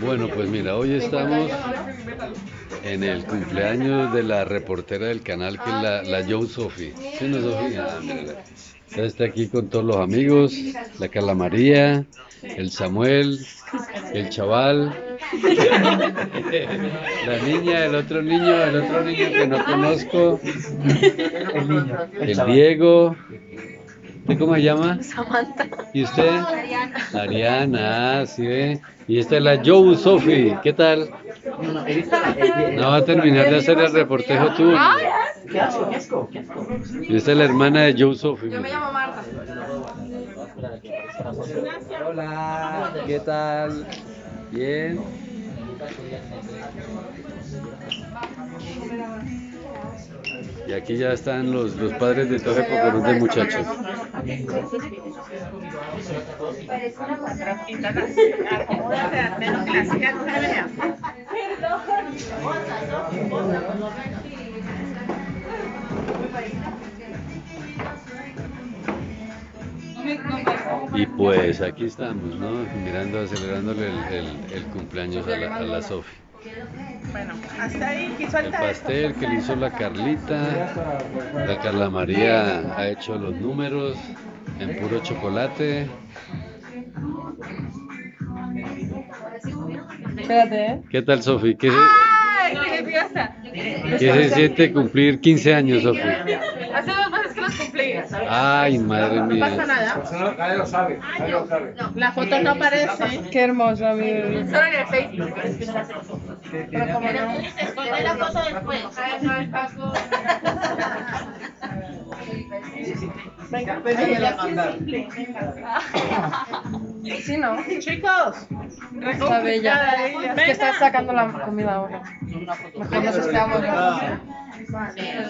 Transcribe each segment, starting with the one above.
Bueno, pues mira, hoy estamos en el cumpleaños de la reportera del canal, que es la, la Joe Sophie. ¿Sí, no, Sophie? Ah, está aquí con todos los amigos, la Carla María, el Samuel, el chaval, la niña, el otro niño, el otro niño que no conozco, el Diego. ¿Usted cómo se llama? Samantha. ¿Y usted? Ariana, ah, sí ve. Y esta es la Joe Sophie, ¿qué tal? No, va a terminar de hacer el reportejo tú. Qué asco, qué asco, qué asco. Y esta es la hermana de Joe Sophie. Yo me llamo Marta. Hola, ¿qué tal? Bien. Aquí ya están los, los padres de todo pocorón de muchachos. Y pues aquí estamos, ¿no? Mirando, celebrándole el, el- el cumpleaños a la, a la Sofi. Bueno, hasta ahí, ¿qué El pastel que le hizo la Carlita, la Carla María ha hecho los números en puro chocolate. Espérate, ¿eh? ¿Qué tal, Sofi? ¿Qué, ¡Ay, qué nerviosa! qué se siente cumplir 15 años, Sofi? Ay, madre No pasa mía. nada. Nadie lo sabe, nadie lo sabe. La foto no aparece. Qué hermosa. Solo en el Facebook. Pero como no. Esconde la foto después. Venga, pues. Sí, ¿no? Chicos, Está bella. Es que está sacando la comida ahora. Mejor nos esperamos.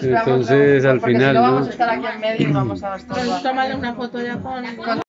Entonces, al Porque si final, no ¿no? vamos a estar aquí en medio y vamos a tómale una foto ya con.